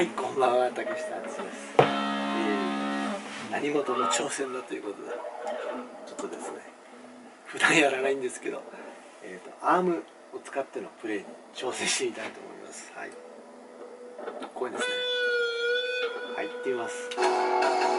はいこんばんは竹下敦です、えー、何事も挑戦だということでちょっとですね普段やらないんですけど、えーと、アームを使ってのプレーに挑戦してみたいと思います。はい。これですね。はい行ってみます。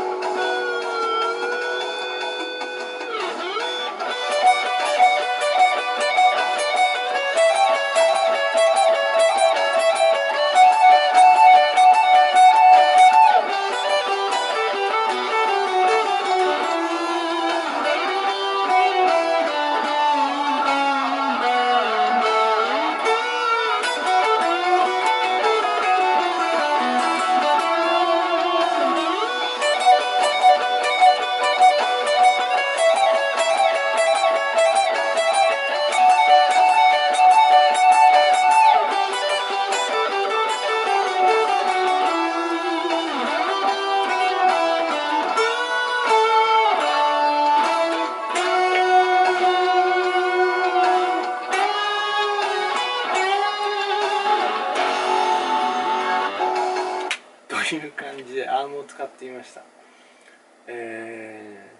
いう感じでアームを使ってみました。え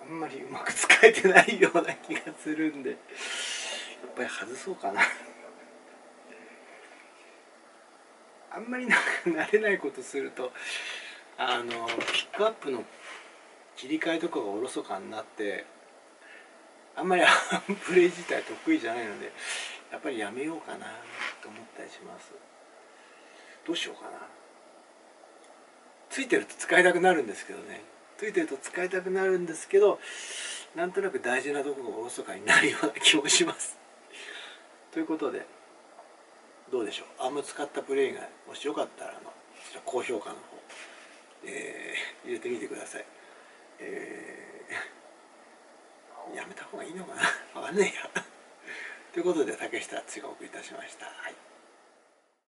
ー、あんまりうまく使えてないような気がするんでやっぱり外そうかな。あんまりなんか慣れないことするとあのピックアップの切り替えとかがおろそかになってあんまりアームプレイ自体得意じゃないのでやっぱりやめようかなと思ったりします。どうしようかな。ついてると使いたくなるんですけどね。ついてると使いたくなるんですけどなんとなく大事なとこがおろそかになるような気もします。ということでどうでしょう。アーム使ったプレイがもしよかったらあの高評価の方、えー、入れてみてください、えー、やめた方がいいのかな。わかんないや。ということで竹下敦がお送りいたしました、はい。